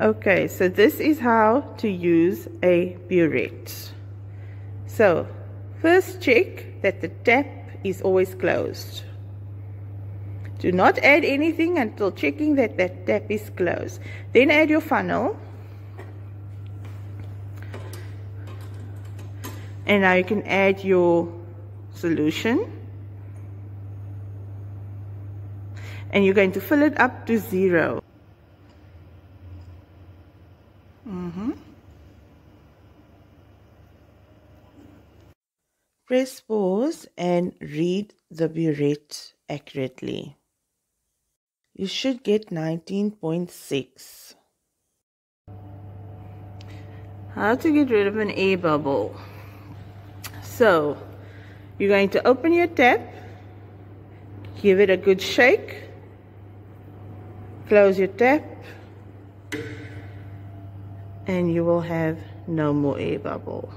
Okay, so this is how to use a burette. So, first check that the tap is always closed. Do not add anything until checking that that tap is closed. Then add your funnel. And now you can add your solution. And you're going to fill it up to zero. Mm -hmm. Press pause and read the burette accurately. You should get 19.6. How to get rid of an air bubble. So, you're going to open your tap, give it a good shake, close your tap, and you will have no more air bubble.